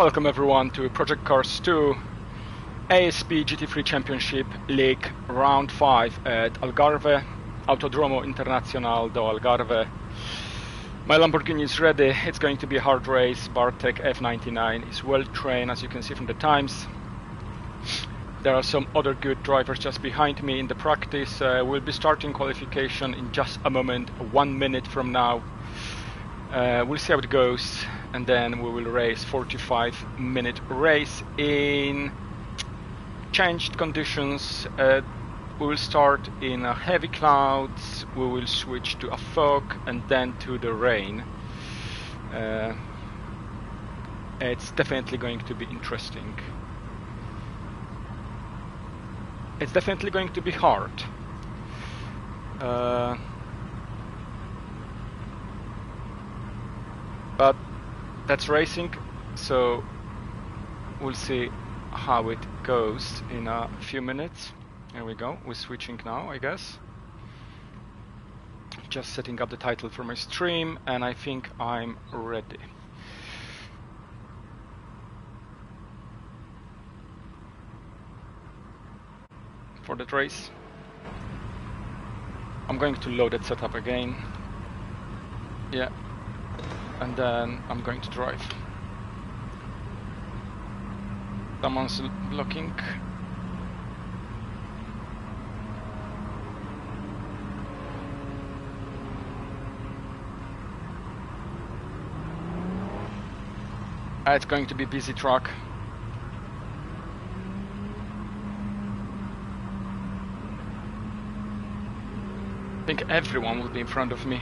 Welcome everyone to Project Cars 2 ASP GT3 Championship League Round 5 at Algarve, Autodromo Internacional do Algarve. My Lamborghini is ready, it's going to be a hard race, Bartek F99 is well trained as you can see from the times. There are some other good drivers just behind me in the practice. Uh, we'll be starting qualification in just a moment, one minute from now. Uh, we'll see how it goes and then we will race 45 minute race in changed conditions. Uh, we will start in a heavy clouds, we will switch to a fog and then to the rain. Uh, it's definitely going to be interesting. It's definitely going to be hard. Uh, but that's racing, so we'll see how it goes in a few minutes. Here we go, we're switching now, I guess. Just setting up the title for my stream, and I think I'm ready. for that race. I'm going to load that setup again. Yeah. And then I'm going to drive. Someone's blocking. Uh, it's going to be busy truck. I think everyone will be in front of me.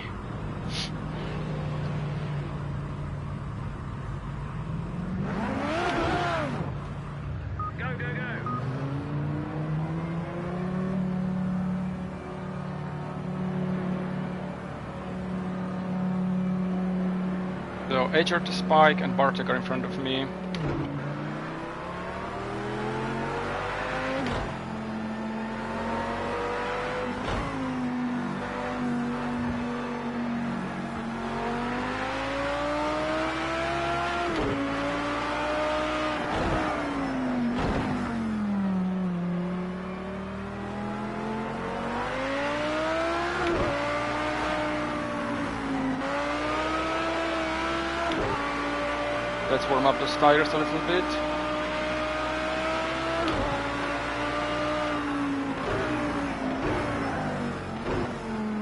Go, go, go. So HR Spike and Bartek are in front of me. Let's warm up those tires a little bit.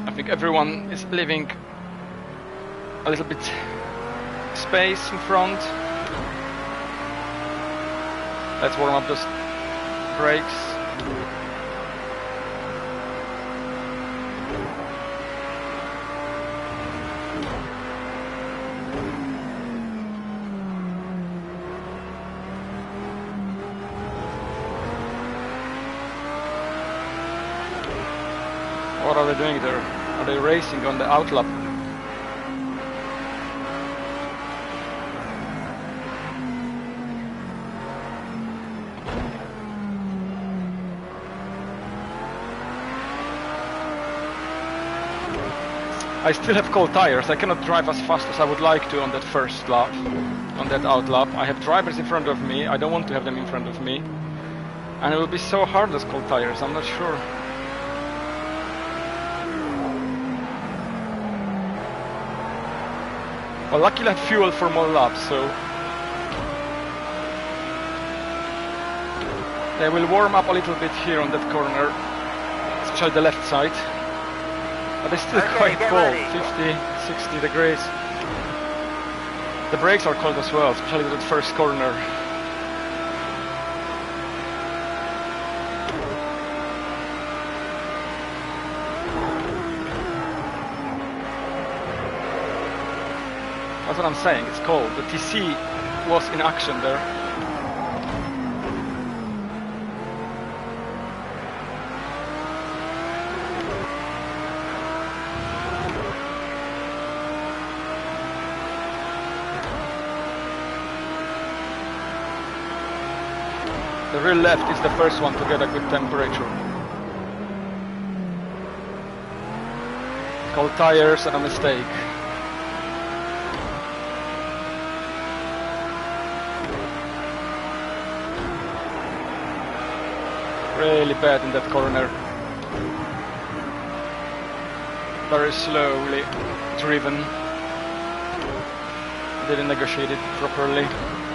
I think everyone is leaving a little bit space in front. Let's warm up those brakes. Are they doing there? Are they racing on the outlap? I still have cold tires. I cannot drive as fast as I would like to on that first lap, on that outlap. I have drivers in front of me. I don't want to have them in front of me. And it will be so hard as cold tires. I'm not sure. Well, luckily I have fuel for more laps, so... They will warm up a little bit here on that corner, especially the left side. But it's still Okay, quite cold, ready. 50, 60 degrees. The brakes are cold as well, especially with that first corner. That's what I'm saying, it's cold. The TC was in action there. The rear left is the first one to get a good temperature. Cold tires and a mistake. Really bad in that corner. Very slowly driven. Didn't negotiate it properly.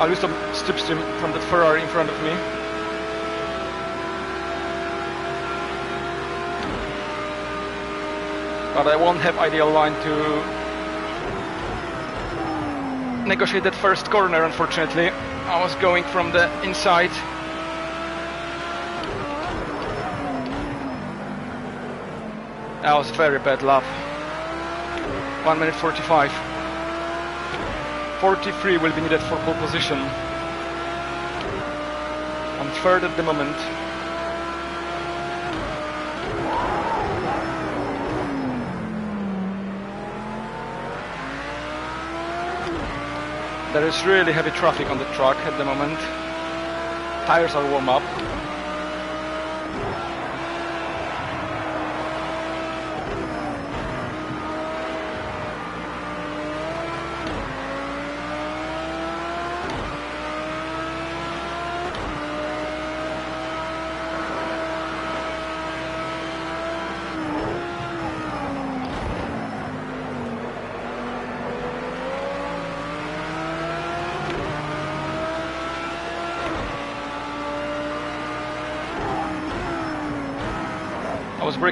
I'll use some slipstream from that Ferrari in front of me. But I won't have ideal line to negotiate that first corner, unfortunately. I was going from the inside. That was very bad lap. 1 minute 45. 43 will be needed for pole position. I'm third at the moment. There is really heavy traffic on the track at the moment. Tires are warm up.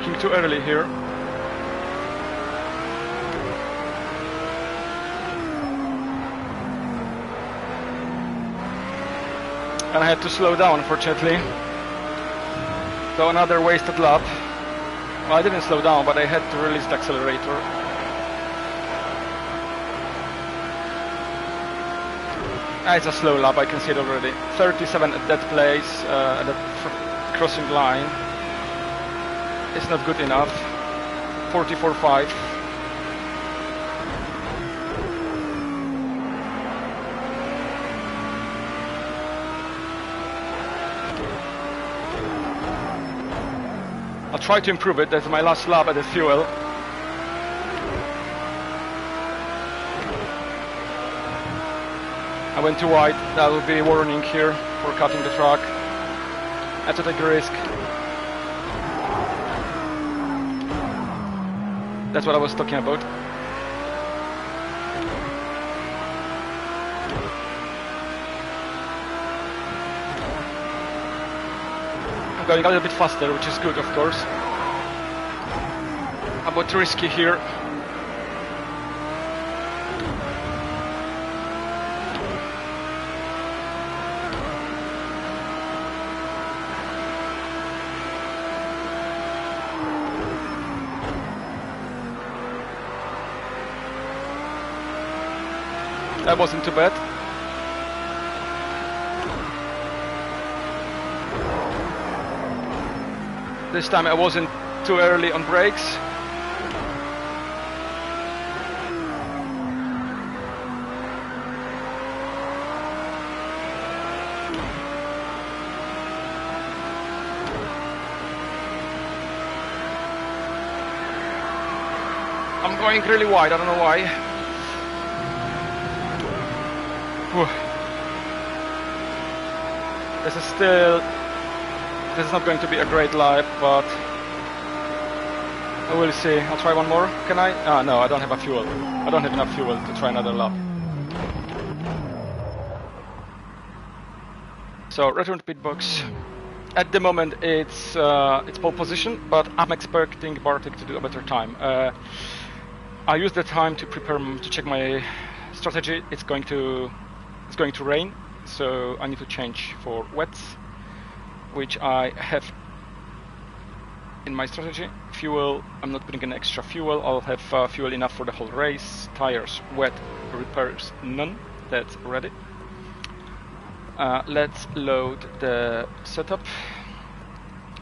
Braking too early here. And I had to slow down, unfortunately. So another wasted lap. Well, I didn't slow down, but I had to release the accelerator. Ah, it's a slow lap, I can see it already. 37 at that place, uh, at that crossing line. It's not good enough. 44.5. I'll try to improve it. That's my last lap at the fuel. I went too wide. That will be a warning here for cutting the track. I had to take a risk. That's what I was talking about. I'm going a little bit faster, which is good, of course. A bit risky here. That wasn't too bad. This time I wasn't too early on brakes. I'm going really wide, I don't know why. Whew. This is still this is not going to be a great lap, but I will see. I'll try one more. Can I? Ah, no, I don't have a fuel. I don't have enough fuel to try another lap. So return to pit box. At the moment, it's uh, it's pole position, but I'm expecting Bartek to do a better time. Uh, I use the time to prepare to check my strategy. It's going to it's going to rain, so I need to change for wets, which I have in my strategy. Fuel, I'm not putting in extra fuel. I'll have uh, fuel enough for the whole race. Tires, wet, repairs, none. That's ready. Uh, let's load the setup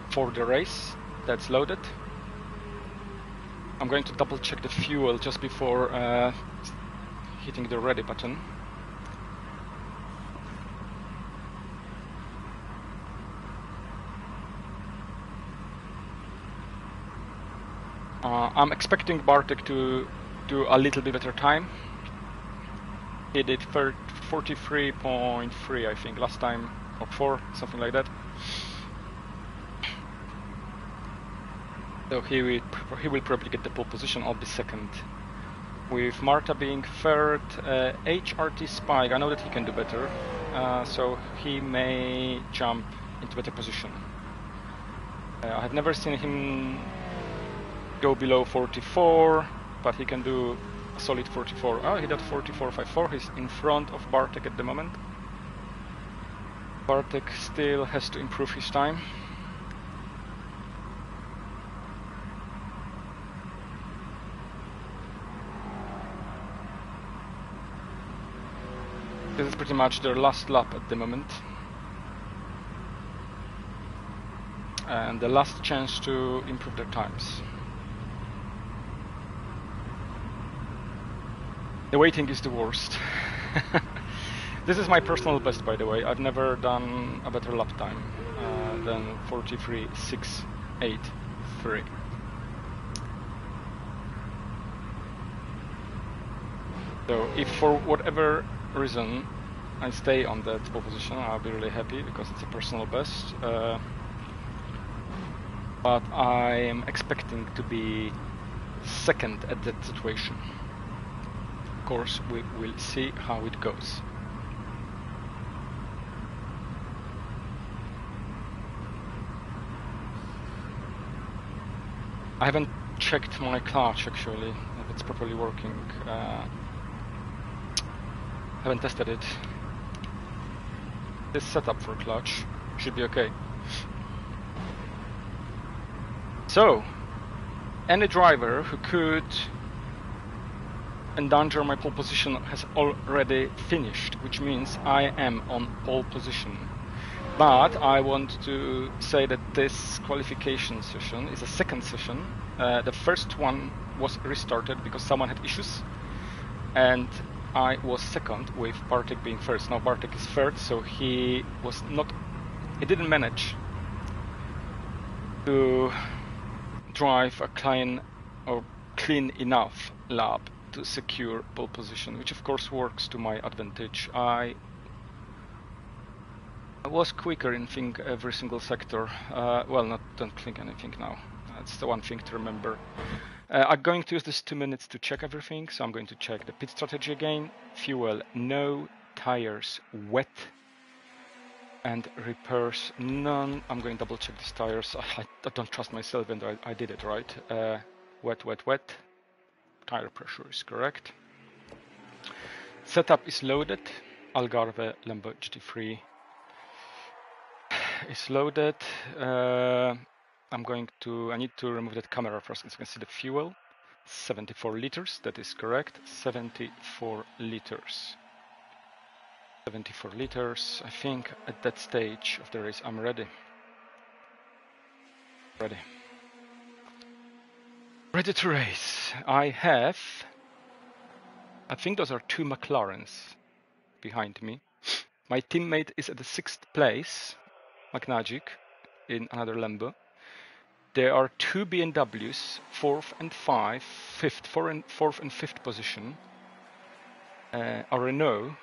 for the race. That's loaded. I'm going to double check the fuel just before uh, hitting the ready button. Uh, I'm expecting Bartek to do a little bit better time. He did 43.3 I think last time, or 4, something like that. So he will, he will probably get the pole position, I'll second. With Marta being third, uh, HRT Spike, I know that he can do better, uh, so he may jump into better position. Uh, I have never seen him go below 44, but he can do a solid 44. Oh, he did 44.54. He's in front of Bartek at the moment. Bartek still has to improve his time. This is pretty much their last lap at the moment. And the last chance to improve their times. The waiting is the worst. this is my personal best, by the way. I've never done a better lap time uh, than 43.683. So if for whatever reason I stay on that pole position, I'll be really happy because it's a personal best. Uh, but I am expecting to be second at that situation course we will see how it goes. I haven't checked my clutch actually, if it's properly working. Uh, haven't tested it. This setup for clutch should be okay. So, any driver who could endanger my pole position has already finished, which means I am on pole position. But I want to say that this qualification session is a second session. Uh, the first one was restarted because someone had issues, and I was second with Bartek being first. Now Bartek is third, so he was not, he didn't manage to drive a clean or clean enough lap to secure pole position, which of course works to my advantage. I was quicker in think every single sector. Uh, well, not don't think anything now. That's the one thing to remember. Uh, I'm going to use this two minutes to check everything, so I'm going to check the pit strategy again. Fuel, no. Tires, wet. And repairs, none. I'm going to double check these tires. I, I don't trust myself, and I, I did it right. Uh, wet, wet, wet tire pressure is correct. Setup is loaded. Algarve Lambo GT3 is loaded. Uh, I'm going to, I need to remove that camera first so you can see the fuel. 74 liters, that is correct. 74 liters. 74 liters. I think at that stage of the race I'm ready. Ready. Ready to race. I have, I think those are two McLarens behind me. My teammate is at the sixth place, McNagic, in another Lambo. There are two BMWs, fourth and five, fifth, four and fourth and fifth position. Uh, a Renault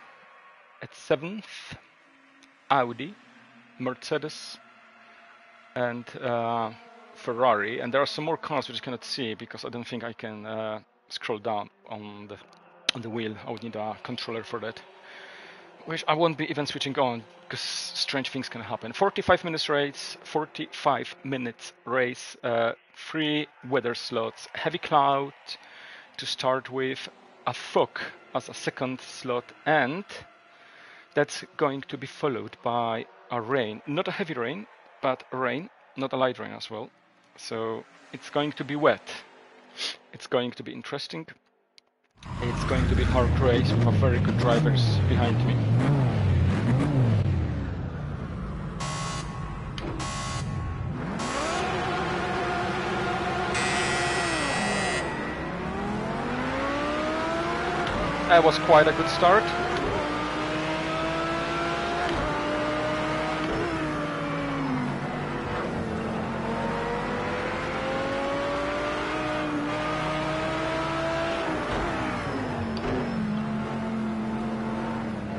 at seventh, Audi, Mercedes, and uh, Ferrari, and there are some more cars which I cannot see because I don't think I can uh, scroll down on the on the wheel. I would need a controller for that. Which I won't be even switching on because strange things can happen. 45 minutes race, 45 minutes race, uh, three weather slots, heavy cloud to start with, a fog as a second slot, and that's going to be followed by a rain. Not a heavy rain, but rain, not a light rain as well So it's going to be wet. It's going to be interesting. It's going to be hard race with very good drivers behind me. That was quite a good start.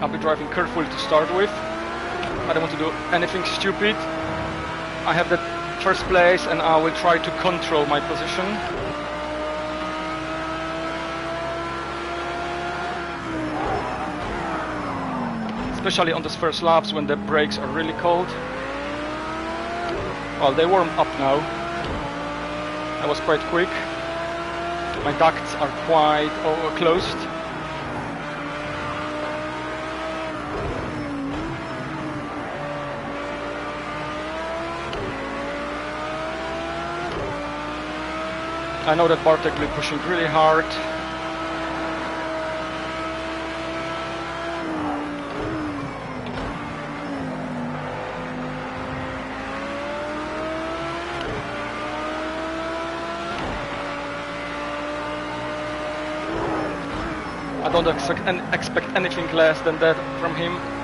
I'll be driving carefully to start with. I don't want to do anything stupid. I have the first place and I will try to control my position. Especially on those first laps when the brakes are really cold. Well, they warm up now. I was quite quick. My ducts are quite oh, closed. I know that Bartek will be pushing really hard. I don't expect, expect anything less than that from him.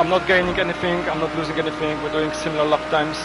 I'm not gaining anything, I'm not losing anything, we're doing similar lap times.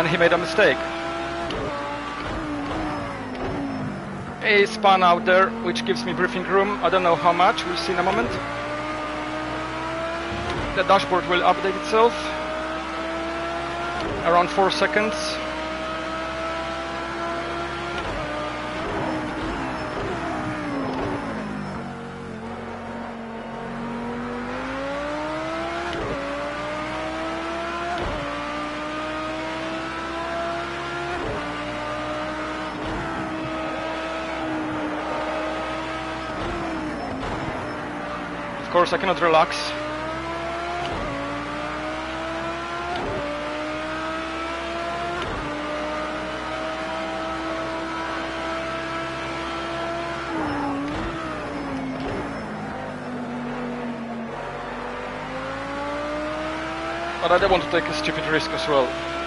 And he made a mistake. A span out there, which gives me briefing room. I don't know how much, we'll see in a moment. The dashboard will update itself. Around 4 seconds. Of course, I cannot relax. But I don't want to take a stupid risk as well.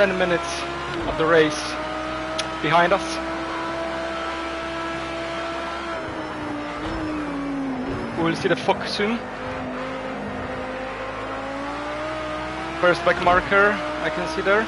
Ten minutes of the race behind us. We will see the fog soon. First back marker I can see there.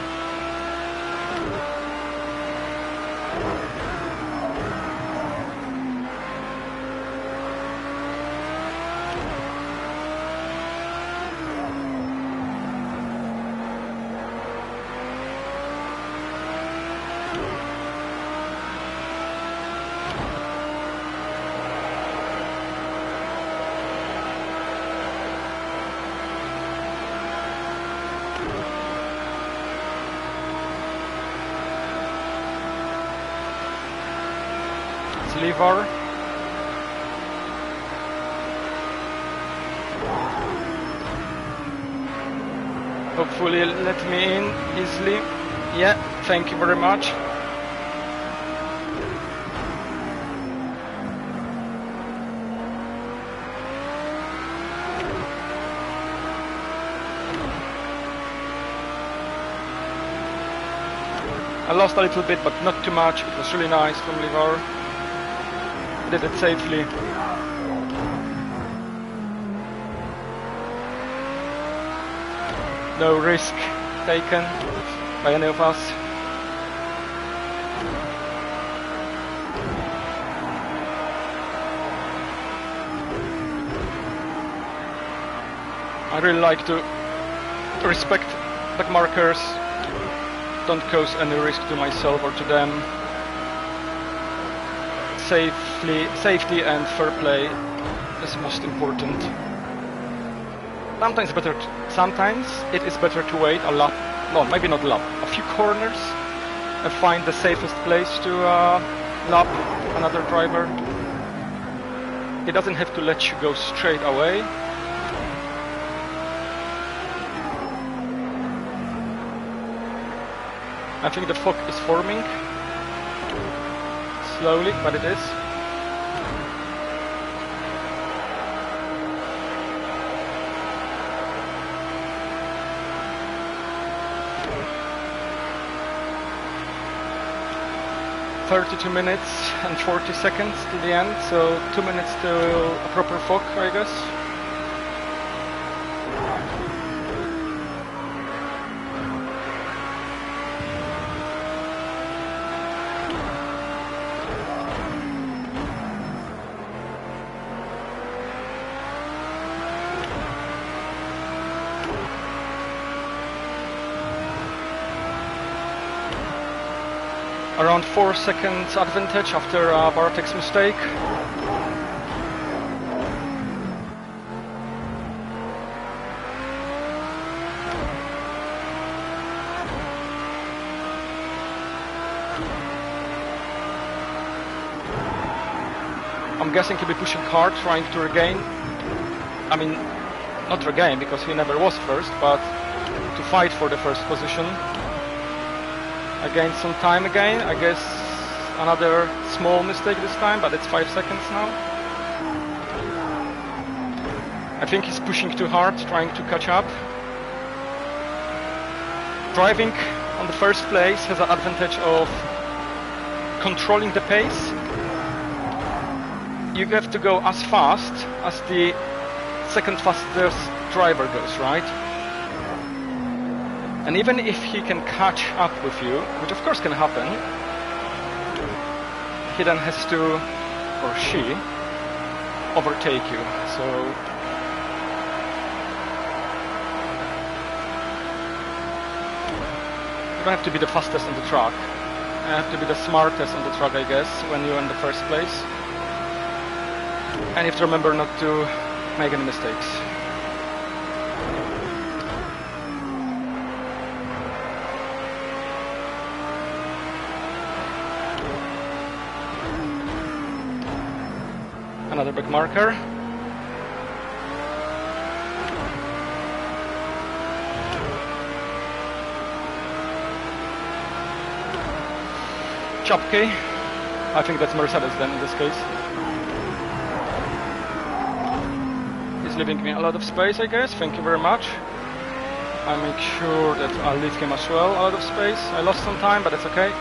Hopefully let me in easily. Yeah, thank you very much. I lost a little bit, but not too much. It was really nice from Livar. Did it safely. No risk taken by any of us. I really like to respect back markers don't cause any risk to myself or to them. Safely, safety and fair play is most important. Sometimes better. To, sometimes it is better to wait a lap. No, maybe not a lap. A few corners and find the safest place to uh, lap another driver. He doesn't have to let you go straight away. I think the fog is forming. Slowly, but it is. Thirty-two minutes and forty seconds to the end, so two minutes to a proper fog, I guess. Around 4 seconds advantage after uh, Bartek's mistake. I'm guessing he'll be pushing hard, trying to regain. I mean, not regain because he never was first, but to fight for the first position. Again, some time again. I guess another small mistake this time, but it's five seconds now. I think he's pushing too hard, trying to catch up. Driving on the first place has an advantage of controlling the pace. You have to go as fast as the second fastest driver goes, right? And even if he can catch up with you, which of course can happen, he then has to, or she, overtake you. So you don't have to be the fastest on the track. You have to be the smartest on the track, I guess, when you're in the first place. And you have to remember not to make any mistakes. Another back marker. Chopke. I think that's Mercedes then in this case. He's leaving me a lot of space, I guess. Thank you very much. I make sure that I'll leave him as well a lot of space. I lost some time, but it's okay.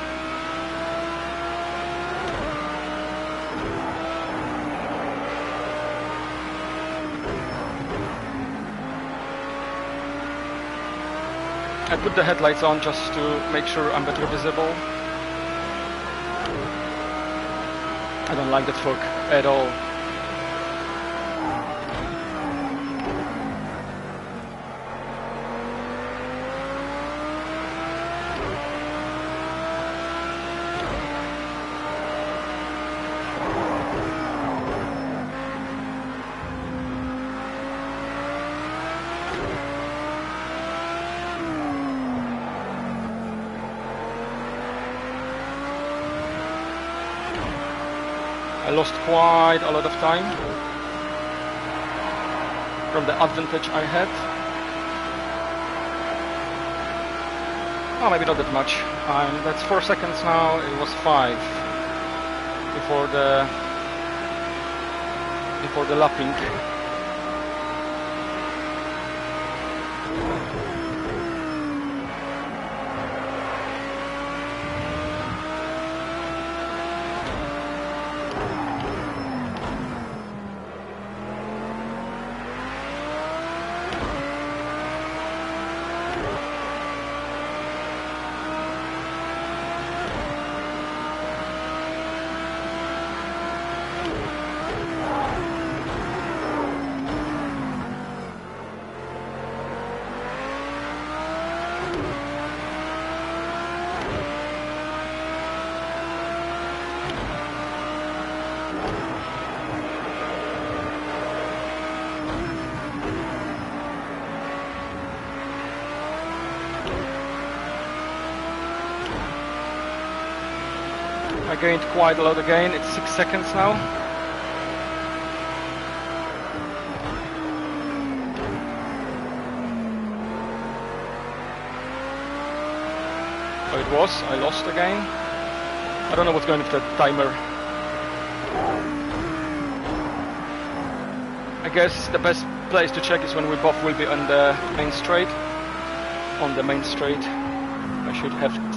Put the headlights on just to make sure I'm better visible. I don't like that fog at all. A lot of time from the advantage I had. Oh, maybe not that much. Um, that's four seconds now. It was five before the before the lapping. Gained quite a lot again. It's six seconds now. Oh, it was. I lost again. I don't know what's going with the timer. I guess the best place to check is when we both will be on the main straight. On the main straight, I should have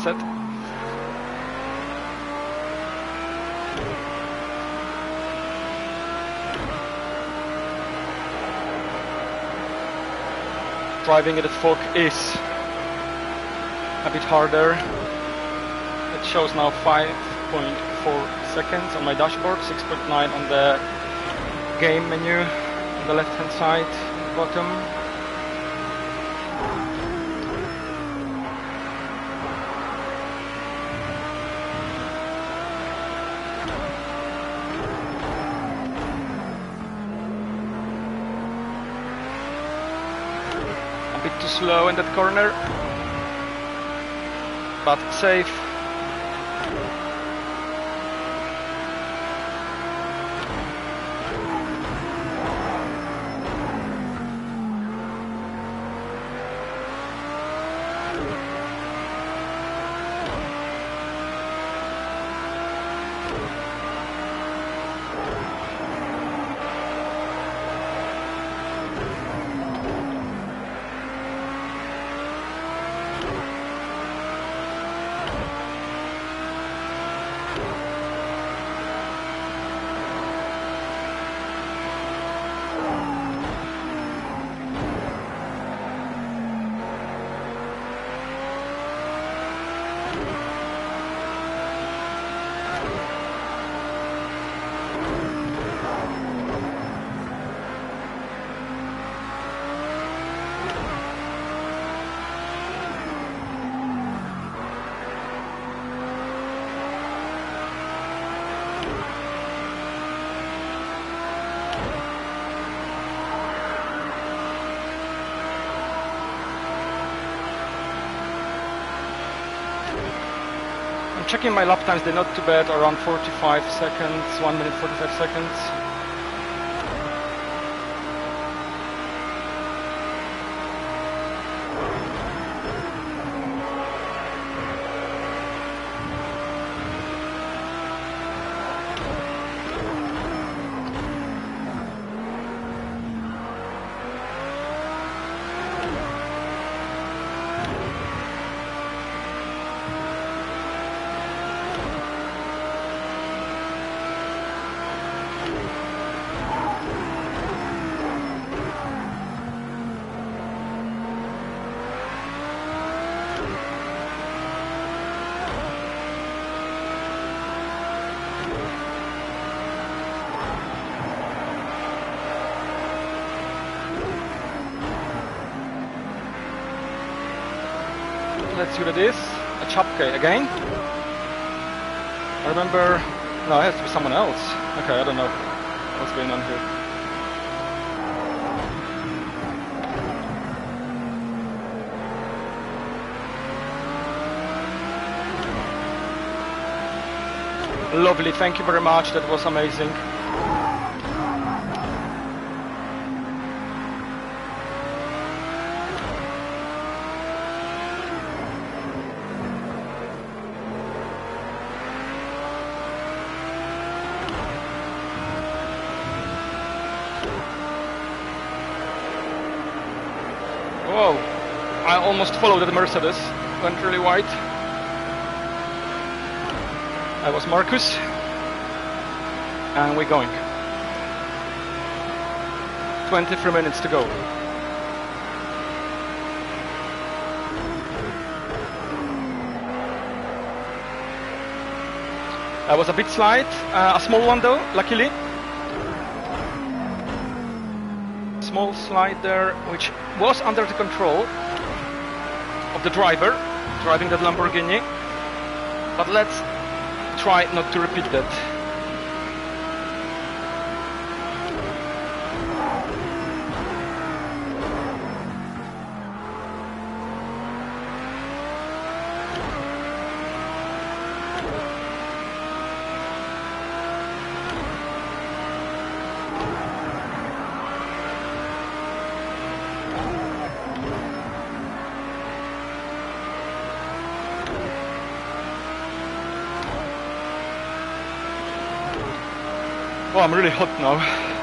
driving at fog is a bit harder. It shows now 5.4 seconds on my dashboard, 6.9 on the game menu on the left hand side bottom. Slow in that corner, but safe. Checking my lap times, they're not too bad, around 45 seconds, 1 minute 45 seconds. See what it is. A Chapke again. I remember... No, it has to be someone else. Okay, I don't know what's going on here. Lovely, thank you very much. That was amazing. Whoa, I almost followed the Mercedes. Went really wide. I was Marcus. And we're going. 23 minutes to go. That was a bit slide, uh, a small one though, luckily. Small slide there, which was under the control the driver driving that Lamborghini. But let's try not to repeat that. I'm really hot now.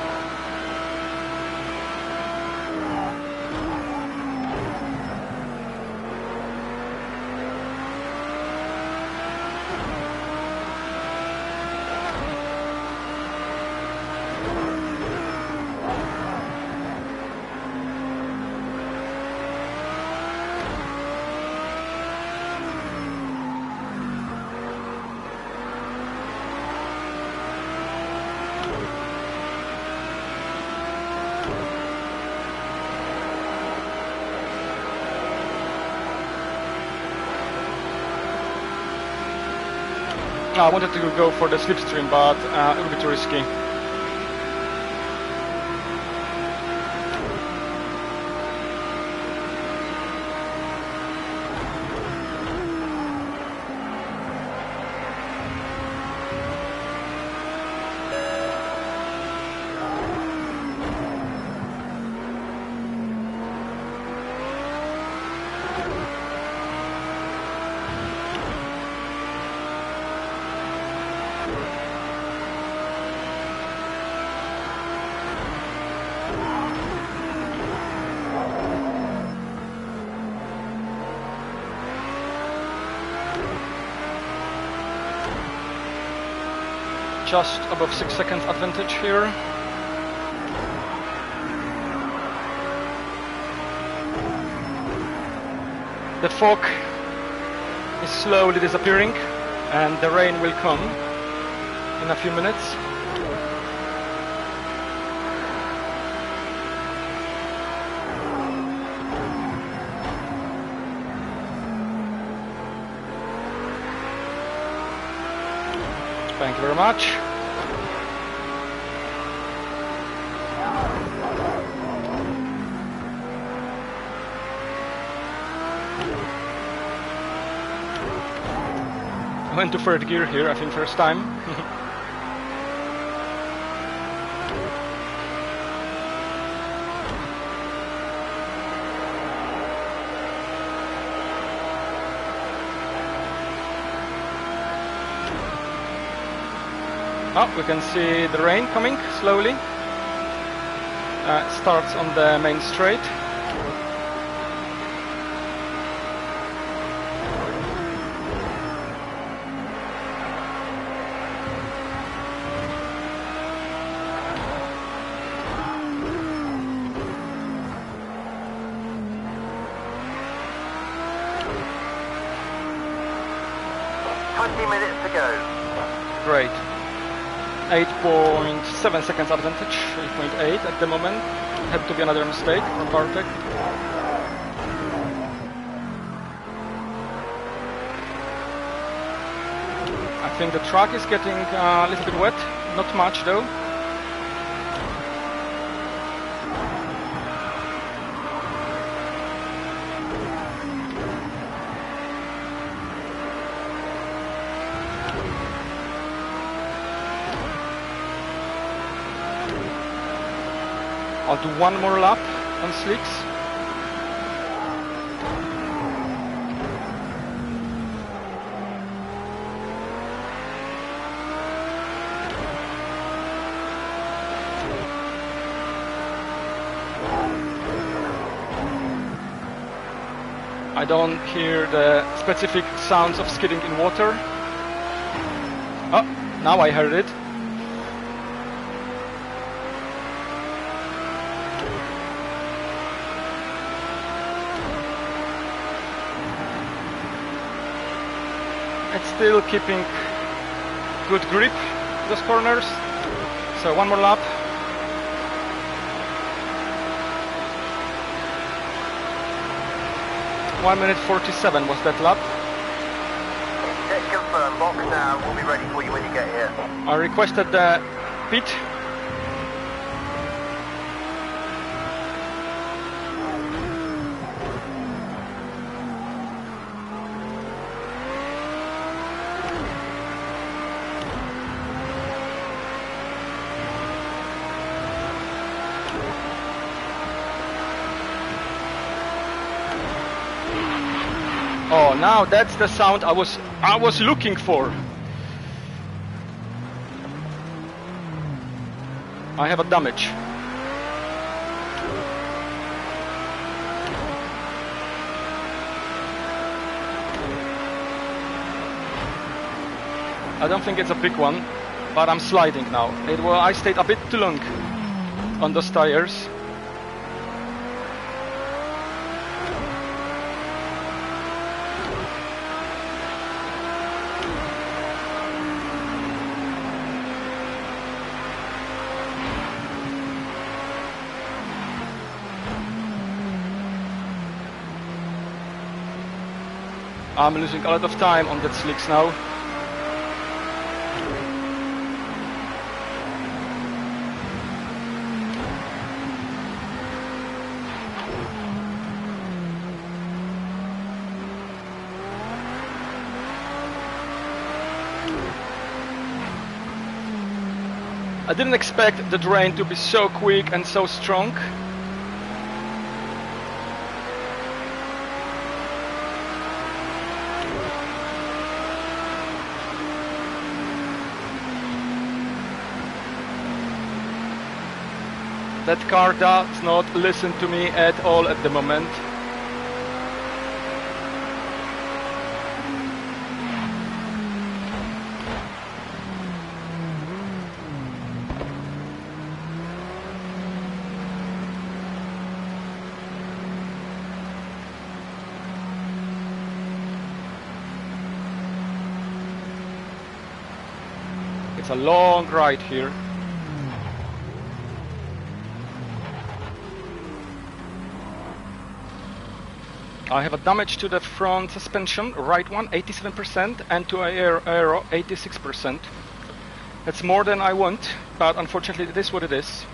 I wanted to go for the slipstream, but uh, it would be too risky. Just above 6 seconds advantage here. The fog is slowly disappearing and the rain will come in a few minutes. You very much. I went to third gear here, I think first time. We can see the rain coming slowly. Uh, starts on the main straight. Twenty minutes to go. Great. 8.7 seconds advantage, 8.8 at the moment. Had to be another mistake from Bartek. I think the track is getting uh, a little bit wet, not much though. Do one more lap on slicks. I don't hear the specific sounds of skidding in water. Oh, now I heard it. It's still keeping good grip, those corners. So one more lap. One minute 47 was that lap. Check confirmed. Box now. We'll be ready for you when you get here. I requested the pit. Oh, now that's the sound I was I was looking for. I have a damage. I don't think it's a big one, but I'm sliding now. It was, I stayed a bit too long on those tires. I'm losing a lot of time on that slicks now. I didn't expect the drain to be so quick and so strong. That car does not listen to me at all at the moment. It's a long ride here. I have a damage to the front suspension, right one, 87%, and to air aero, 86%. That's more than I want, but unfortunately it is what it is.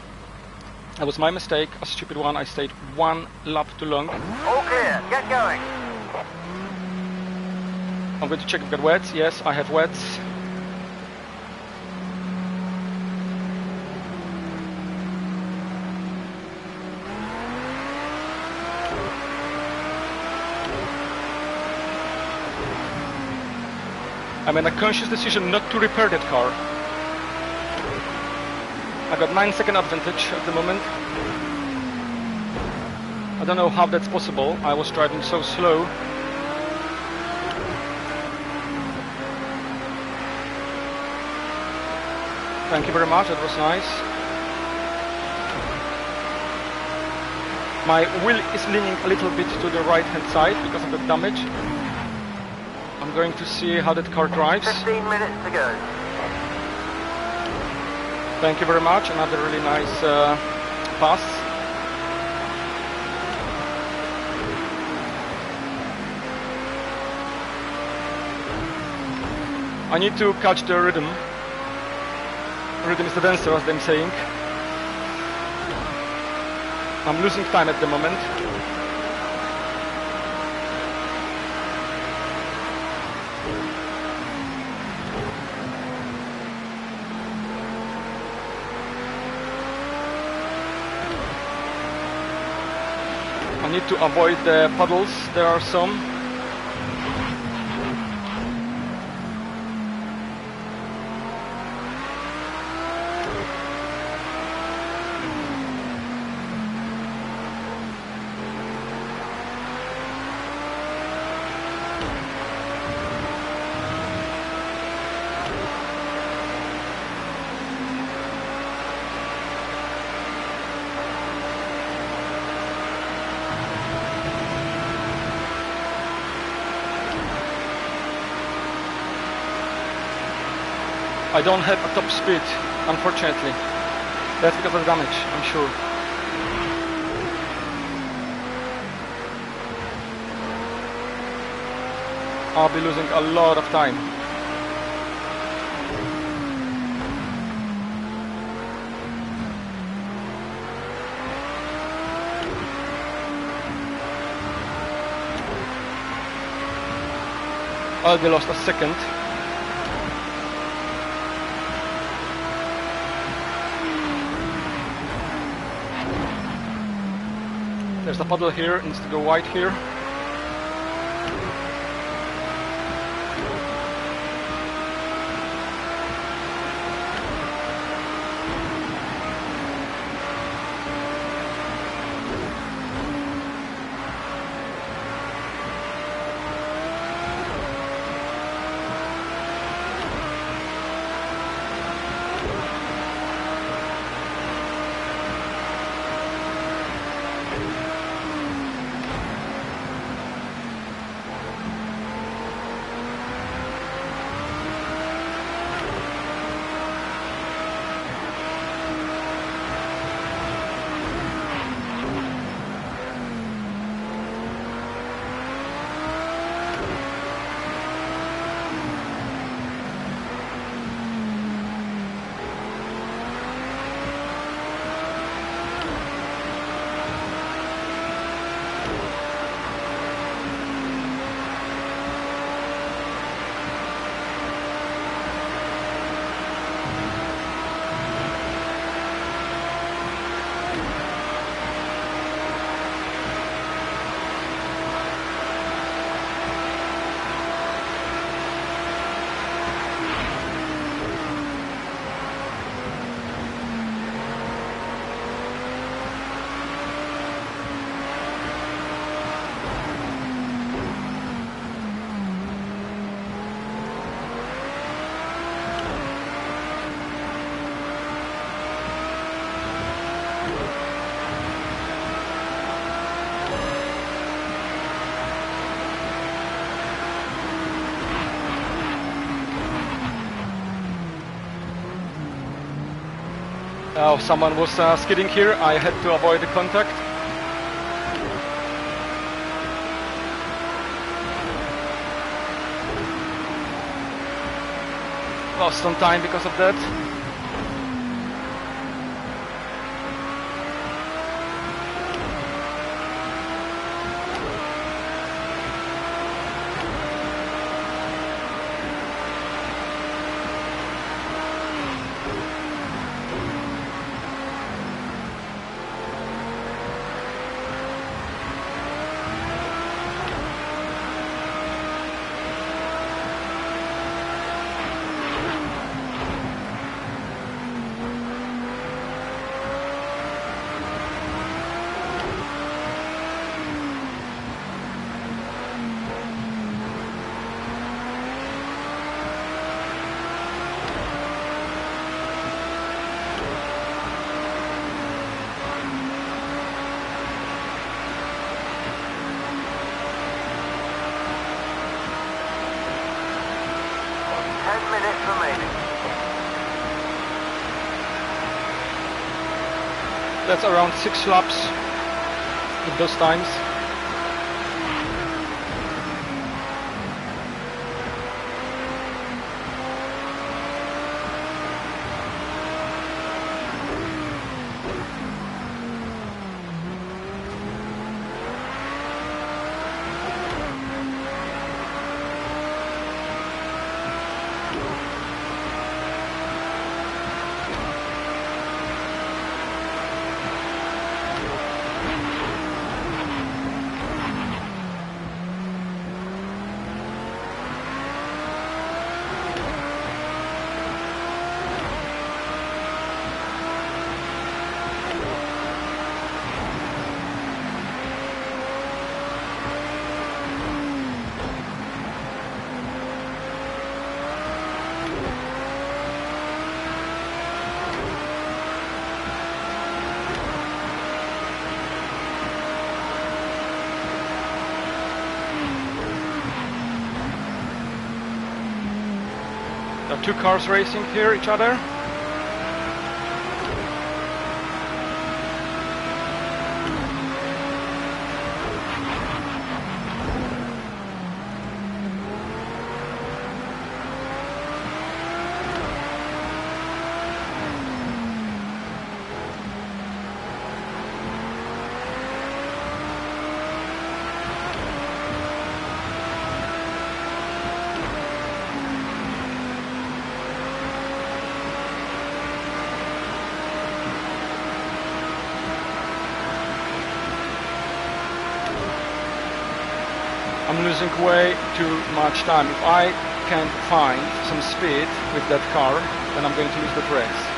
That was my mistake, a stupid one. I stayed one lap too long. All clear. Get going. I'm going to check if I've got wets. Yes, I have wets. I made a conscious decision not to repair that car. I got 9 second advantage at the moment. I don't know how that's possible. I was driving so slow. Thank you very much, that was nice. My wheel is leaning a little bit to the right hand side because of the damage. Going to see how that car drives. 15 minutes to go. Thank you very much, another really nice uh, pass. I need to catch the rhythm. Rhythm is the dancer, as I'm saying. I'm losing time at the moment. I need to avoid the puddles. There are some. I don't have a top speed, unfortunately. That's because of damage, I'm sure. I'll be losing a lot of time. I'll be lost a second. There's a puddle here, needs to go wide here. Oh, someone was uh, skidding here. I had to avoid the contact. Lost some time because of that. That's around six laps in those times. Two cars racing here each other. Losing way too much time. If I can find some speed with that car, then I'm going to lose the race.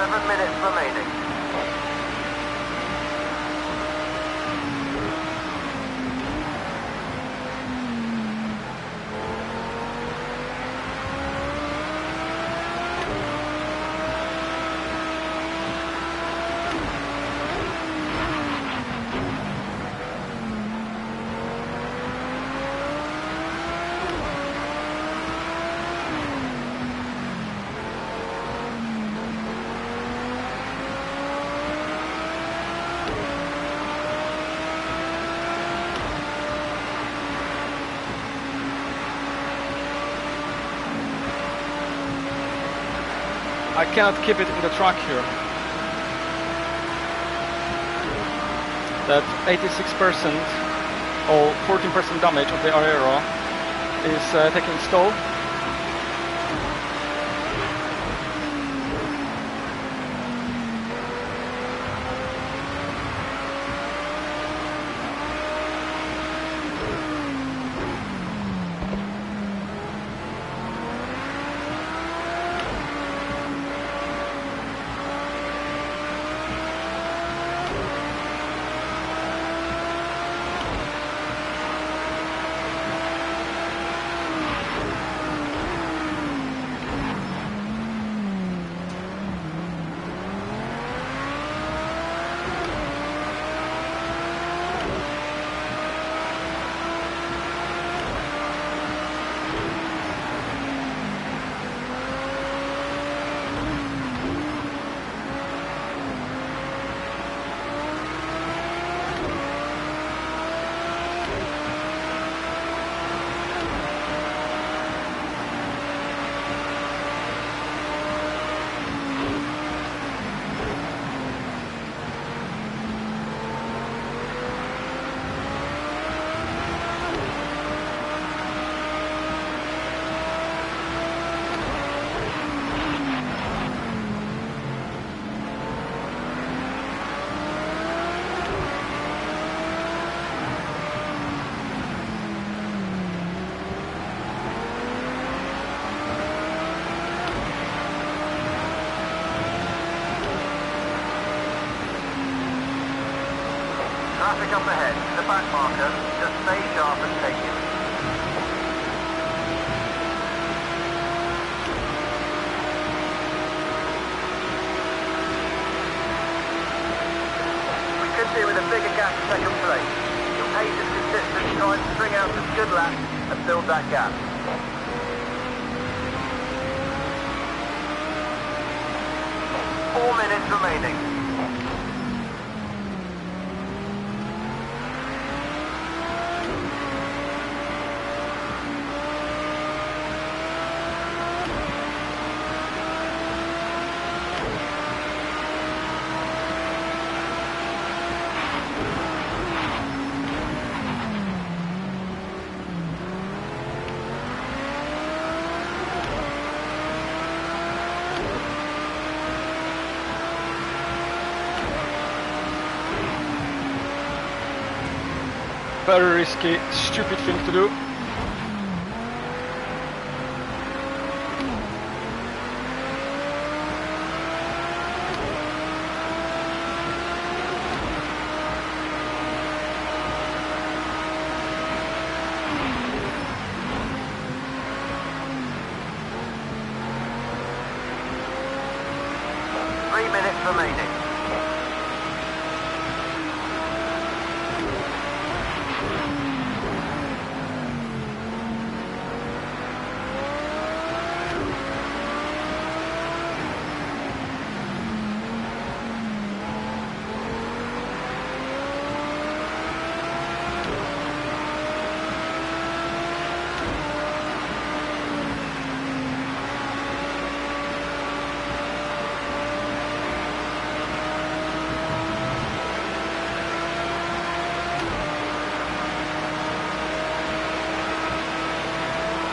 Seven minutes remaining. I cannot keep it in the track here. That 86% or 14% damage of the aero is uh, taking its second place. Your pace is consistent. Try and string out some good laps and build that gap. Four minutes remaining. very risky, stupid thing to do. Three minutes remaining.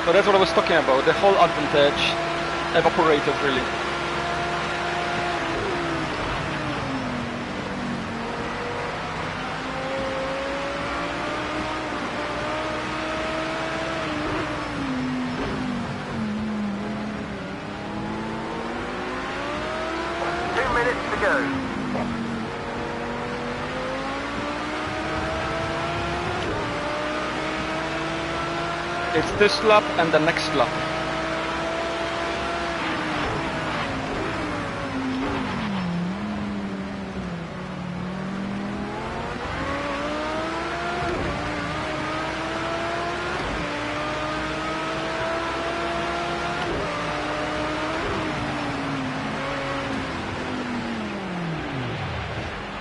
So that's what I was talking about. The whole advantage evaporated really. Two minutes to go. It's this lap and the next lap.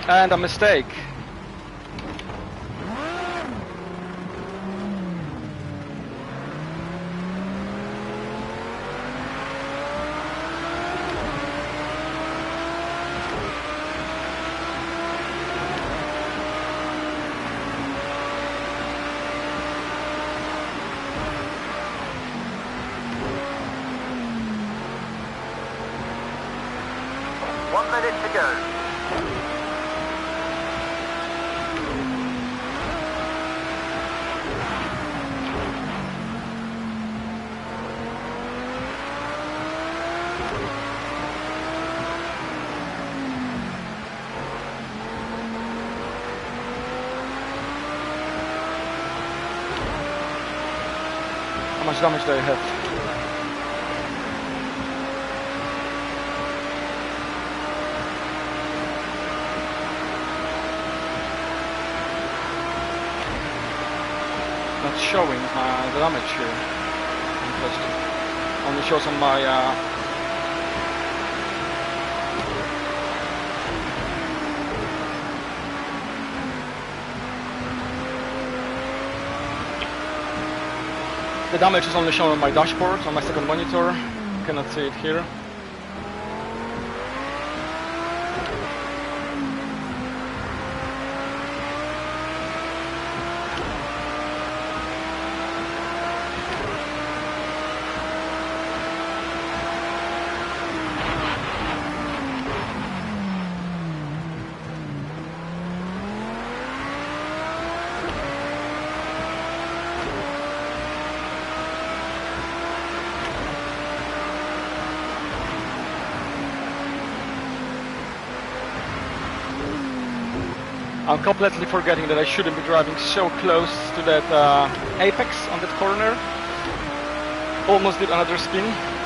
And a mistake. Much damage have? Not showing uh, the damage here. Interesting. Only shows on my uh, The damage is only shown on my dashboard, on my second monitor. Cannot see it here. Completely forgetting that I shouldn't be driving so close to that uh, apex on that corner. Almost did another spin.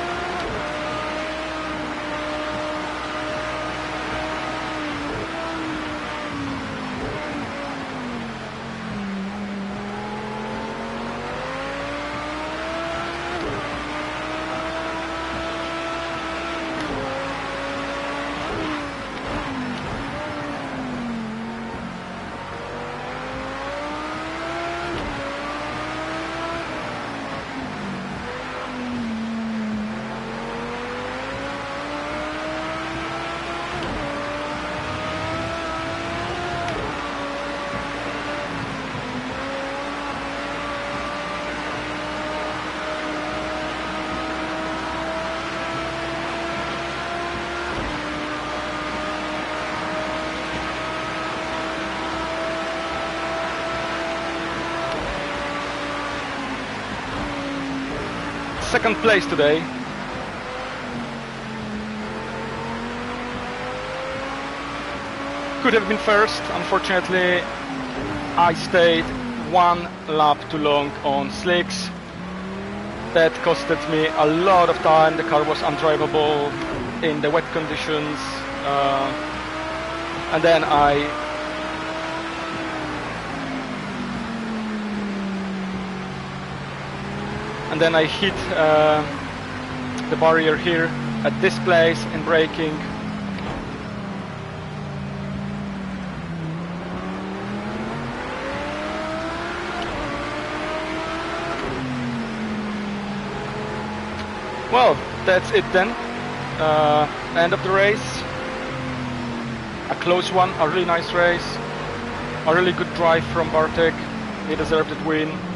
Second place today. Could have been first, unfortunately I stayed one lap too long on slicks. That costed me a lot of time, the car was undrivable in the wet conditions. Uh, and then I and then I hit uh, the barrier here at this place in braking. Well, that's it then. Uh, end of the race. A close one, a really nice race. A really good drive from Bartek. He deserved that win.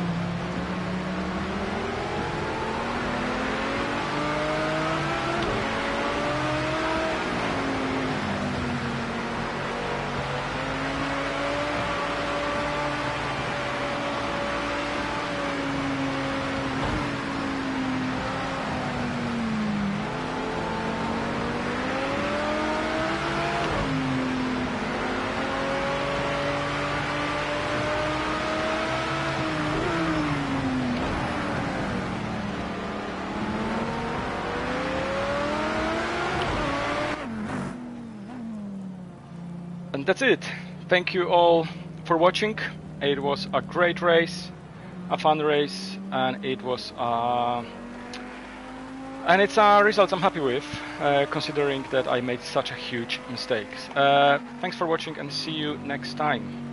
That's it. Thank you all for watching. It was a great race, a fun race, and it was uh, and it's a result I'm happy with, uh, considering that I made such a huge mistake. Uh, thanks for watching, and see you next time.